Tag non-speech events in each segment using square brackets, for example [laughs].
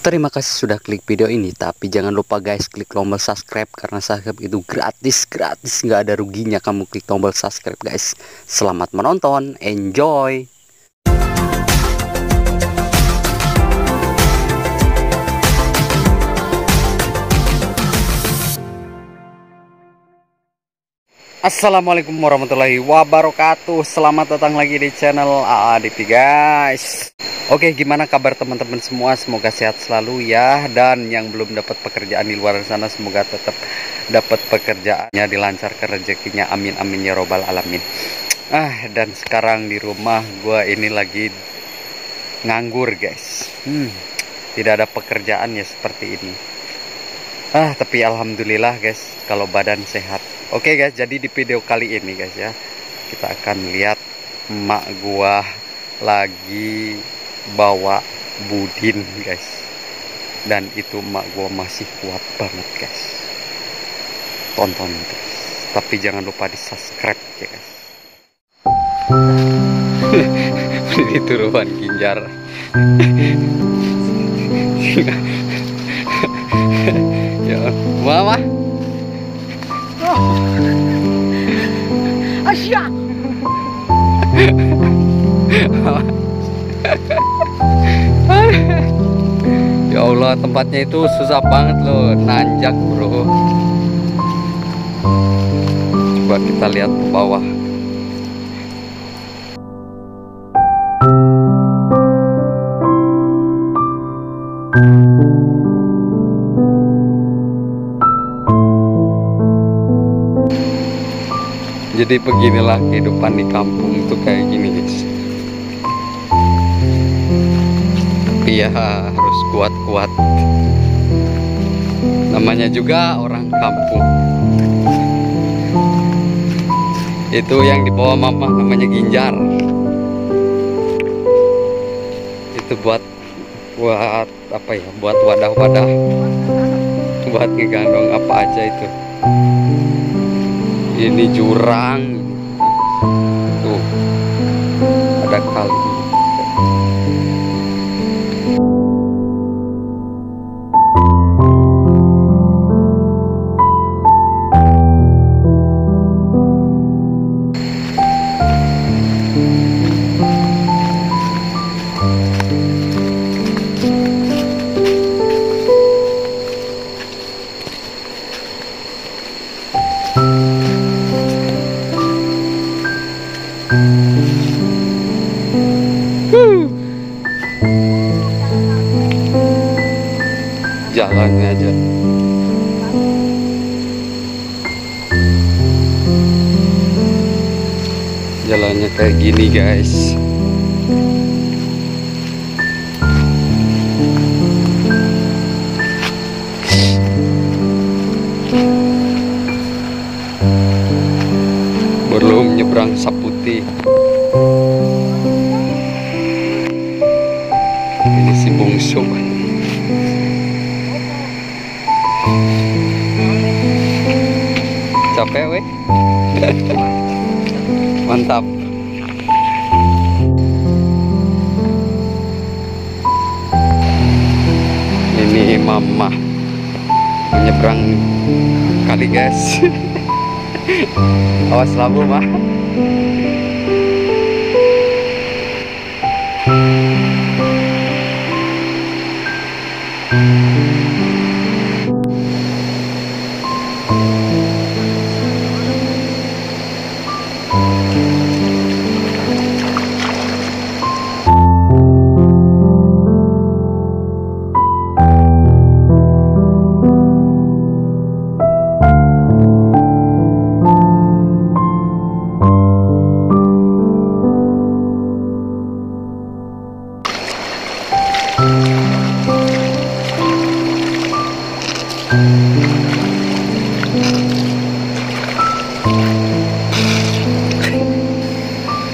Terima kasih sudah klik video ini Tapi jangan lupa guys klik tombol subscribe Karena subscribe itu gratis Gratis. Nggak ada ruginya kamu klik tombol subscribe guys. Selamat menonton Enjoy! Assalamualaikum warahmatullahi wabarakatuh. Selamat datang lagi di channel AADP guys Oke, gimana kabar teman-teman semua? Semoga sehat selalu ya. Dan yang belum dapat pekerjaan di luar sana, semoga tetap dapat pekerjaannya, dilancarkan rezekinya. Amin, amin ya robbal alamin. Ah, dan sekarang di rumah gue ini lagi nganggur guys. Hmm, tidak ada pekerjaan ya seperti ini. Ah, tapi alhamdulillah guys, kalau badan sehat. Oke guys, jadi di video kali ini guys ya, kita akan lihat emak gua lagi bawa budin guys. Dan itu emak gua masih kuat banget guys. Tonton guys. Tapi jangan lupa di subscribe ya guys. [laughs] Ini turuan ginjar. [laughs] Ya mama Asya. [laughs] [laughs] ya Allah tempatnya itu susah banget loh nanjak bro. Coba kita lihat ke bawah. Jadi beginilah kehidupan di kampung ya harus kuat-kuat. Namanya juga orang kampung. Itu yang dibawa mama namanya ginjar. Itu buat buat apa ya? Buat wadah-wadah. Buat ngegandong apa aja itu. Ini jurang. Tuh ada kali jalannya aja jalannya kayak gini guys. Belum nyebrang saputi capek weh. [laughs] Mantap. Ini mama menyeberang kali guys. [laughs] Awas labu mah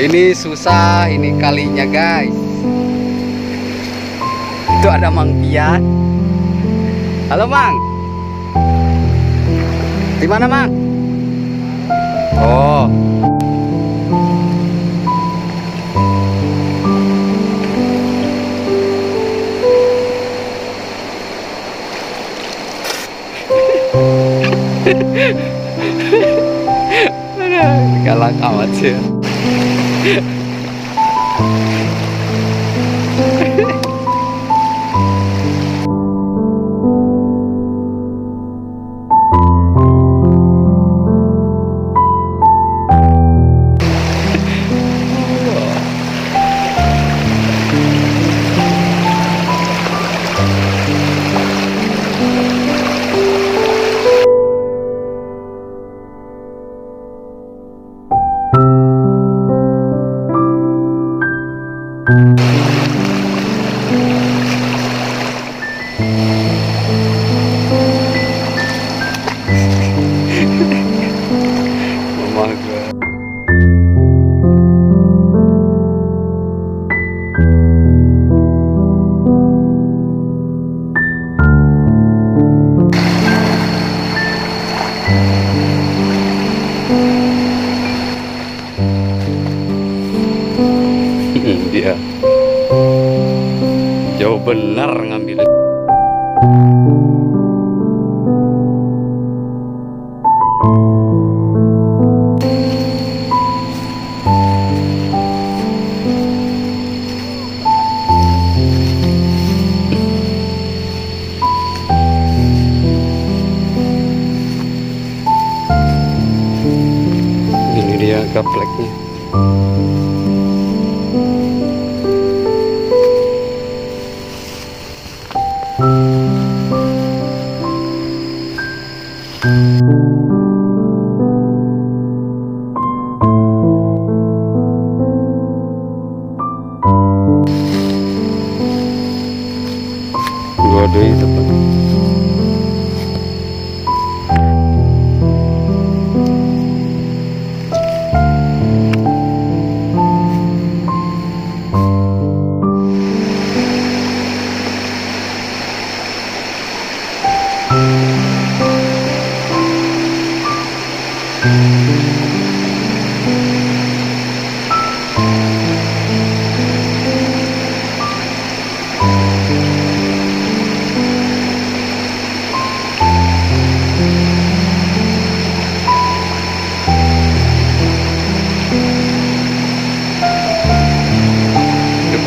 ini susah ini kalinya guys. Itu ada Mang Pian halo Mang. Di mana Mang? Oh. [laughs] Galak amat sih. Thank you.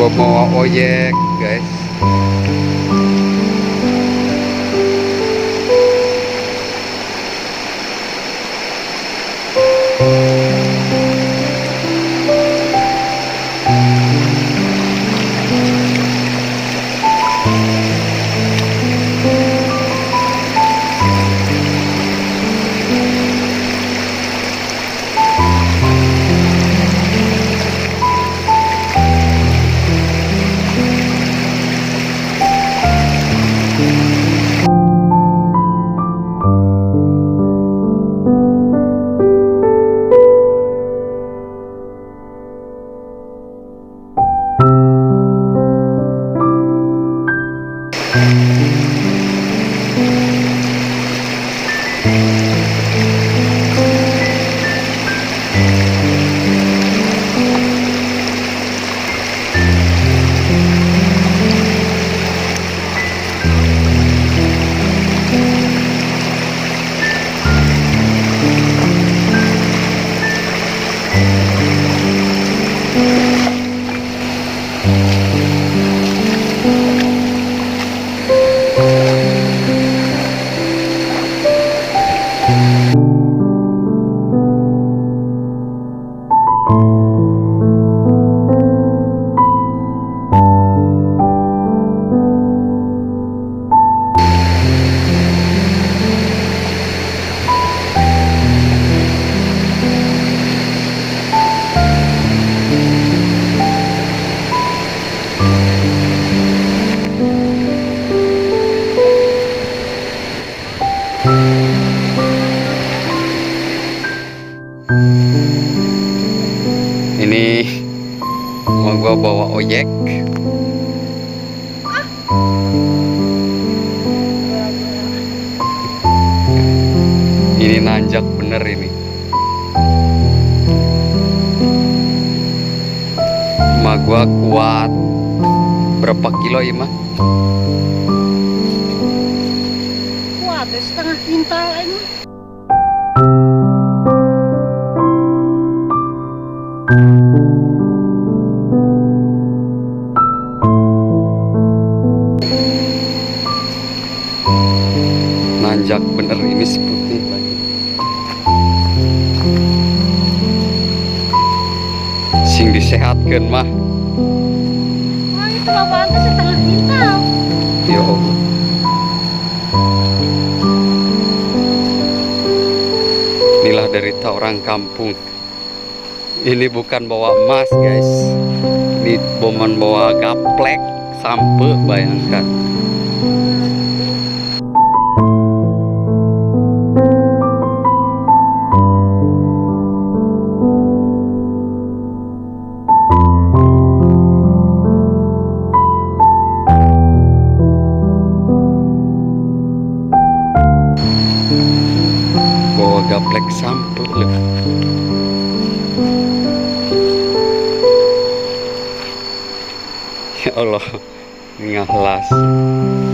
Coba mau oyek guys Mau gua bawa ojek. Ini nanjak bener ini. Ma gua kuat berapa kilo mah? Kuat, ya, setengah kintal ini. Orang kampung. Ini bukan bawa emas guys. Ini boman bawa gaplek sampe bayangkan Allah ngahlas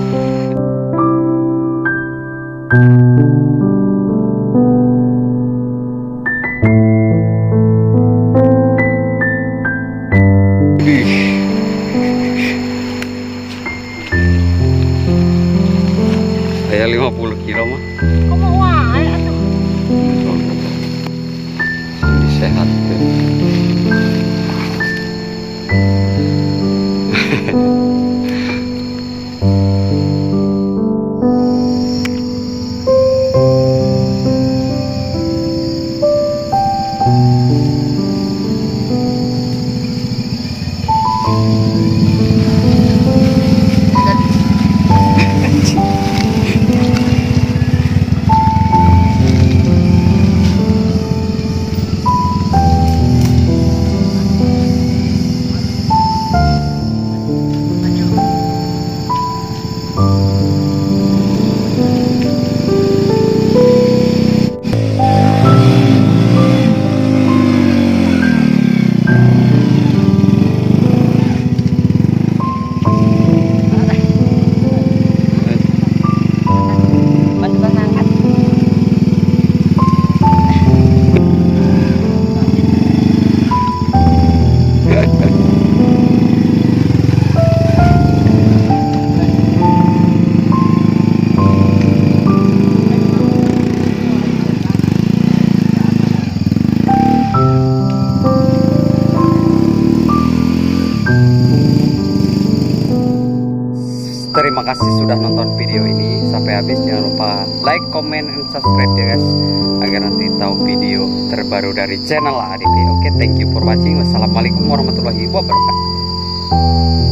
video ini sampai habis. Jangan lupa like, comment, and subscribe ya guys agar nanti tahu video terbaru dari channel ADP. Oke, thank you for watching. Wassalamualaikum warahmatullahi wabarakatuh.